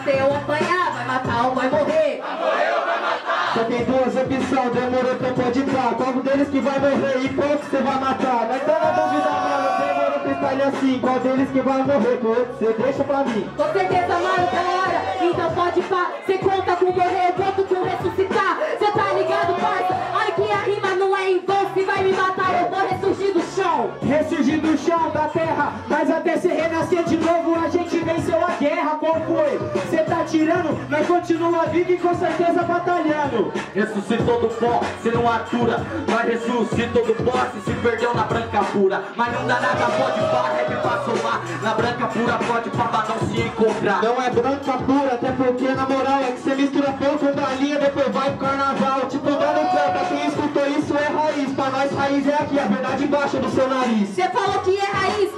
bater ou apanhar, vai matar ou vai morrer. Vai morrer ou vai matar. Só tem duas opções, demorou, então pode dar. Qual deles que vai morrer e qual que você vai matar? Mas tá na dúvida, mano, demorou, freestyle assim. Qual deles que vai morrer? Você deixa pra mim. Com certeza, mano, da hora. Então pode pá, cê conta com morrer, eu conto com ressuscitar. Cê tá ligado, parça? Olha que a rima não é em vão. Se vai me matar, eu vou ressurgir do chão. Ressurgir do chão da terra, mas até se renascer de novo, a gente venceu a guerra. Qual foi? Cê tá tirando, mas continua vivo e com certeza batalhando. Ressuscitou do pó, se não atura Nós ressuscitou do pó, se se perdeu na branca pura Mas não dá nada, pode pá, rap pra somar Na branca pura pode pá, pra não se encontrar Não é branca pura, até porque na moral é que cê mistura pouco com galinha, depois vai pro carnaval. Tipo, dando pé, pra quem escutou isso é raiz. Pra nós, raiz é aqui, a verdade embaixo do seu nariz. Cê falou que é raiz,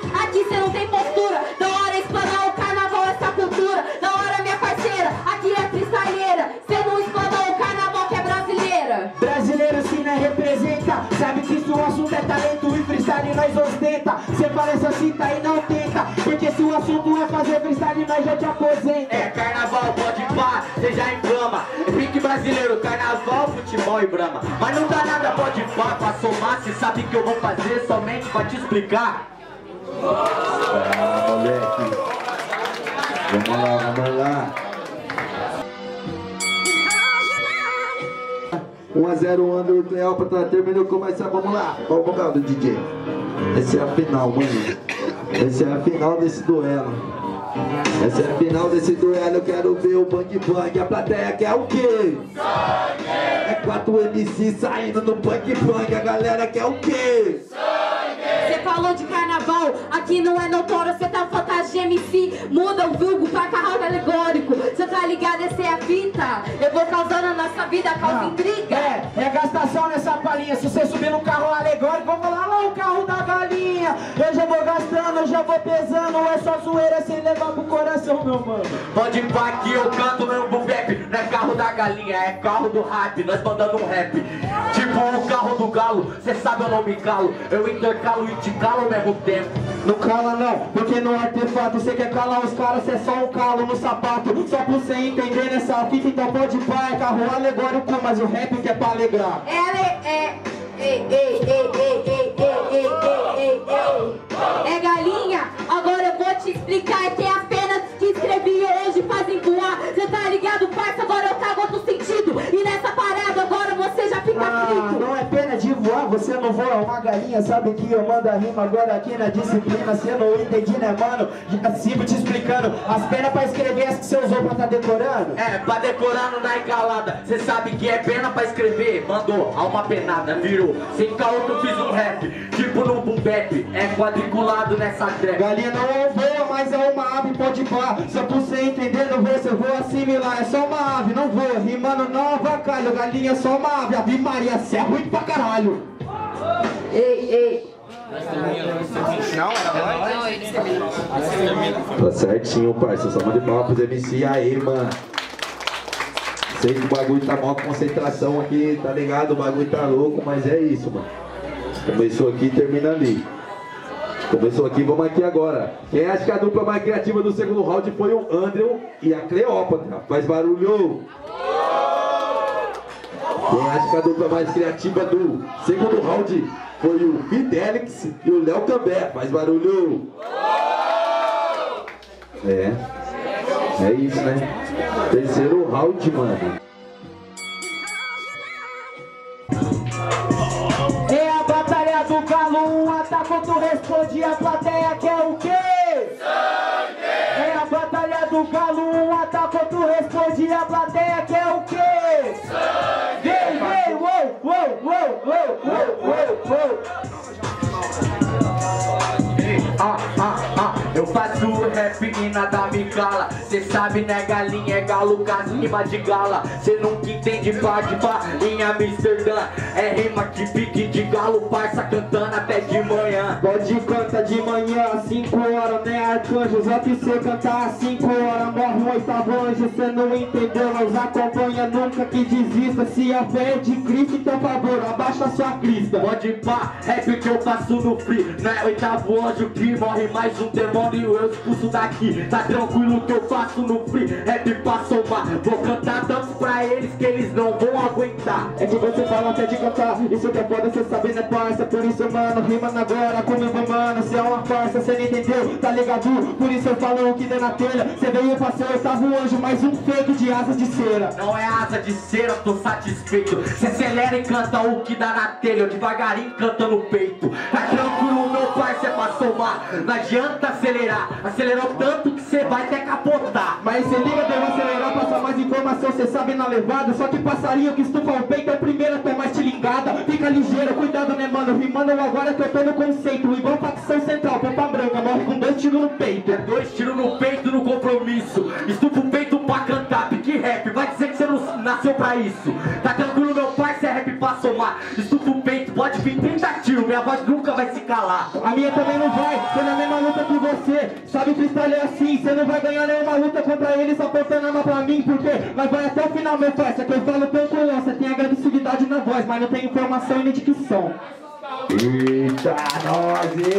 nós ostenta. Cê parece assim, tá e não tenta, porque se o assunto é fazer freestyle nós já te aposenta. É carnaval, pode pá, cê já inflama Pique brasileiro, carnaval, futebol e brama Mas não dá nada, pode pá, pra somar Cê sabe que eu vou fazer somente pra te explicar Ah, moleque. Vamos lá, vamos lá. 1x0 o Andrew Cleópatra terminou começar, vamos lá. Qual o vocal do DJ? Essa é a final, mano. Essa é a final desse duelo. Essa é a final desse duelo, eu quero ver o bang bang. A plateia quer o quê? É 4 MC saindo no bang bang. A galera quer o quê? Cê falou de carnaval, aqui não é notório, cê tá fantasia MC. Muda o vulgo pra carro alegórico. Cê tá ligado, essa é a fita. Eu vou causando a nossa vida, causa intriga. É, é gastação nessa palhinha. Se você subir no carro gastando, eu já vou pesando. É só zoeira sem levar pro coração, meu mano. Pode pá que eu canto meu bufep Não é carro da galinha, é carro do rap Nós mandando um rap Tipo o carro do galo Cê sabe eu não me calo Eu intercalo e te calo ao mesmo tempo Não cala não, porque no artefato você quer calar os caras, cê é só um calo no sapato. Só pra você entender nessa fita, então pode pá, é carro alegórico, mas o rap que é pra alegrar. Ela é. Ei, ei, ei, ei, ei, ei, ei, ei, Cadê você não voa uma galinha Sabe que eu mando a rima agora aqui na disciplina. Cê não entendi, né, mano? Já sigo te explicando. As penas pra escrever as que você usou pra tá decorando? É, pra decorando na engalada. Cê sabe que é pena pra escrever. Mandou, a uma penada, virou. Sem caô que eu fiz um rap Tipo no boom bap É quadriculado nessa trap Galinha não é voa, mas é uma ave, pode pá. Só pra você entender, não vou, eu vou assimilar. É só uma ave, não vou, rimando não avacalho Galinha é só uma ave, ave Maria, cê é ruim pra caralho Ei, ei. Tá certinho, parça. Só manda de palma pros MC aí, mano. Sei que o bagulho tá mal concentração aqui, tá ligado? O bagulho tá louco, mas é isso, mano. Começou aqui e termina ali. Começou aqui, vamos aqui agora. Quem acha que a dupla mais criativa do segundo round foi o Andrew e a Cleópatra? Faz barulho! Quem acha que a dupla mais criativa do segundo round foi o Fidelix e o Léo Cambé? Faz barulho! É. É isso, né? Terceiro round, mano. É a batalha do galo, um ataque, tu responde, a plateia quer o quê? Sangue! É a batalha do galo, um ataque, tu responde, a plateia quer eu faço rap e nada me cala Cê sabe, né, galinha, é galo, caso rima de gala Cê nunca entende parte pá em Amsterdã É rima que pique de galo, parça cantando até de manhã Pode cantar de manhã às 5 horas, né, arcanjo? Só que cê cantar às 5 horas, morre um oitavo anjo. Cê não entendeu, nós acompanha nunca que desista. Se a fé é de Cristo, então, favor, abaixa sua crista. Pode pá, rap que eu faço no free Não é oitavo anjo que morre mais um demônio Eu expulso daqui. Tá tranquilo que eu faço no free Rap pra somar Vou cantar tanto pra eles que eles não vão aguentar. É que você fala até de cantar Isso que é foda, cê sabe, né parça? Por isso, mano, rimando agora comigo, mano. Cê é uma farsa, cê não entendeu, tá ligado? Por isso eu falo o que deu na telha. Cê veio pra ser oitavo anjo Mais um fake de asas de cera. Não é asa de cera, tô satisfeito. Cê acelera e canta o que dá na telha. Eu devagarinho canta no peito. Tá tranquilo, meu cê é pra somar Não adianta acelerar Acelerou tanto que cê vai até capotar. Mas se liga, acelerar, mais informação, cê sabe na levada Só que passarinho que estufa o peito é o primeiro a tomar estilingada Fica ligeiro, cuidado né mano, rimando agora que eu tô no conceito. Igual facção central, pompa branca, morre com dois tiros no peito. É dois tiros no peito no compromisso. Estufa o peito pra cantar, pique rap. Vai dizer que você não nasceu pra isso. Tá tranquilo meu pai, cê é rap pra somar. Estufa o peito, pode vir 30 tiros. Minha voz nunca vai se calar. A minha também não vai, tô na mesma luta que você. Sabe freestyle é assim, cê não vai ganhar nenhuma luta contra eles Apontando arma pra mim, porque nós vai até o final, meu Só que eu falo tranquilão, tem agressividade na voz Mas não tem informação e nem dicção Eita, nós, hein?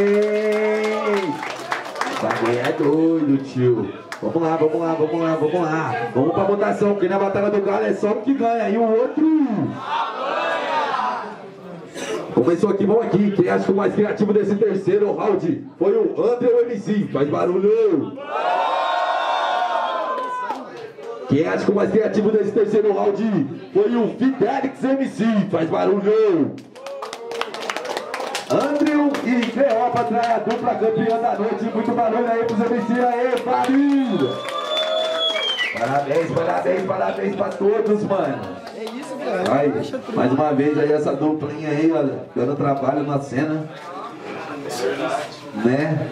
É doido, tio. Vamos lá, vamos lá, vamos lá, vamos lá. Vamos pra votação, porque na Batalha do Galo é só um que ganha e o outro. Começou aqui, vamos aqui. Quem acha que o mais criativo desse terceiro round foi o André MC. Faz barulho. Quem acha que o mais criativo desse terceiro round foi o Fidelix MC. Faz barulho. Andrew e Cleópatra é a dupla campeã da noite. Muito barulho aí pros MC aí, família! Parabéns, parabéns, parabéns pra todos, mano. É isso, galera. Aí, mais uma vez aí essa duplinha aí, olha, dando trabalho na cena. Né?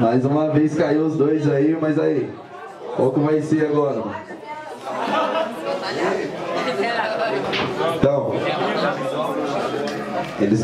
Mais uma vez caiu os dois aí, mas aí, qual que vai ser agora? Então, eles